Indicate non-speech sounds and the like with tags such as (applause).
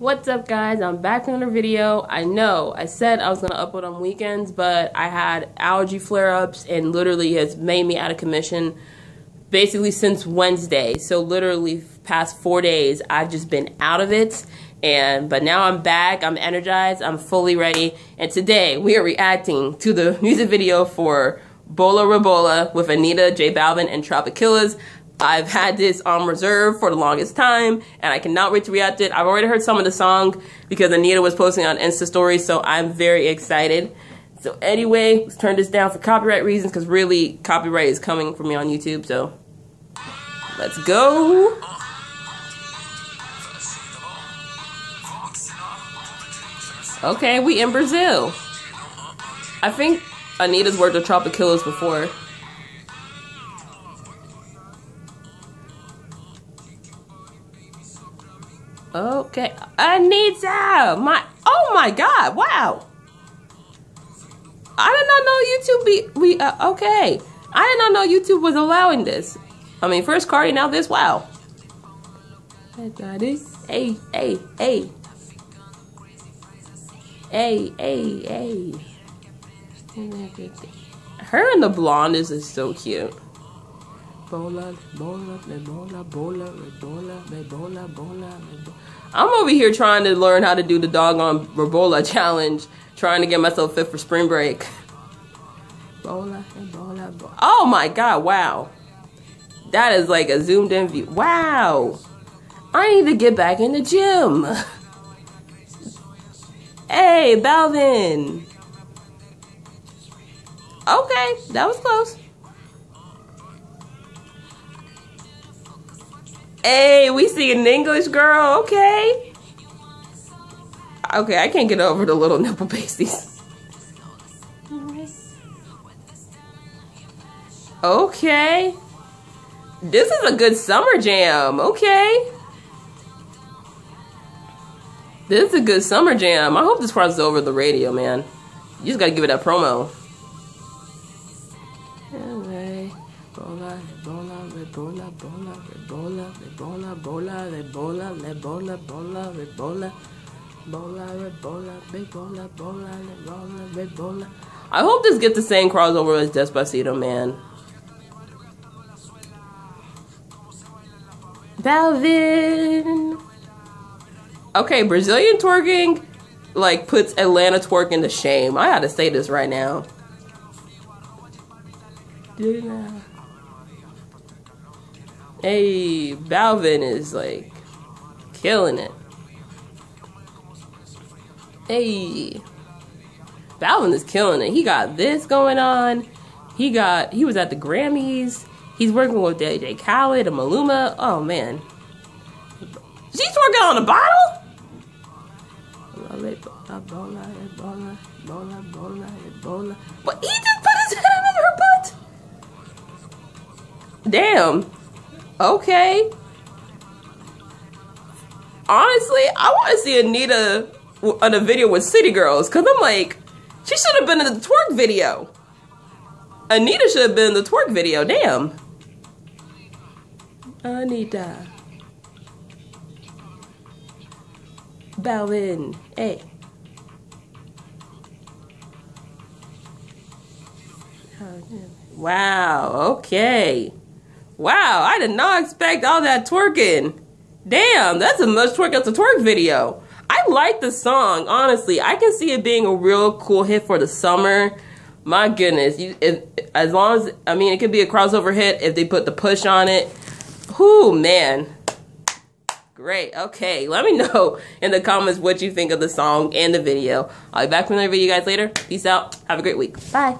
What's up guys, I'm back with another video. I know I said I was going to upload on weekends, but I had allergy flare-ups and literally has made me out of commission basically since Wednesday. So literally past four days, I've just been out of it. And but now I'm back, I'm energized, I'm fully ready. And today we are reacting to the (laughs) music video for Bola Rebola with Anitta, J Balvin, and Tropikillaz. I've had this on reserve for the longest time, and I cannot wait to react to it. I've already heard some of the song because Anitta was posting on Insta stories, so I'm very excited. So anyway, let's turn this down for copyright reasons because really copyright is coming for me on YouTube. So let's go. Okay, we in Brazil. I think Anitta's worked with Tropikillaz before. Okay, Anitta, my oh my God! Wow, I did not know YouTube be we uh, okay. I did not know YouTube was allowing this. I mean, first Cardi, now this. Wow. Hey, hey, hey, hey, hey, hey, hey. Her and the blonde is so cute. Bola, bola, bola, bola, bola, bola, bola, I'm over here trying to learn how to do the doggone Rebola (laughs) challenge, trying to get myself fit for spring break. Bola, bola, bola. Oh my god, wow. That is like a zoomed in view. Wow. I need to get back in the gym. (laughs) hey, Balvin. Okay, that was close. Hey, we see an English girl, okay. Okay, I can't get over the little nipple pasties. Okay. This is a good summer jam, okay. This is a good summer jam. I hope this crosses over the radio, man. You just gotta give it that promo bola, bola, de bola, de bola, bola, de bola, de bola, bola, de bola, bola, de bola, de bola, bola, de bola, de bola. I hope this gets the same crossover as Despacito, man. Balvin. Okay, Brazilian twerking like puts Atlanta twerking to shame. I gotta say this right now. Yeah. Hey, Balvin is like killing it. Hey, Balvin is killing it. He got this going on. He got he was at the Grammys. He's working with DJ Khaled and Maluma. Oh man, she's working on a bottle. But he just put his head in her butt. Damn. Okay. Honestly, I want to see Anitta on a video with City Girls because I'm like, she should have been in the twerk video. Anitta should have been in the twerk video. Damn. Anitta. Balvin. Hey. Wow. Okay. Wow, I did not expect all that twerking. Damn, that's a much twerk as a twerk video. I like the song, honestly. I can see it being a real cool hit for the summer. My goodness, you, if, as long as, I mean, it could be a crossover hit if they put the push on it. Whoo, man. Great. Okay, let me (laughs) know in the comments what you think of the song and the video. I'll be back with another video, guys, later. Peace out. Have a great week. Bye.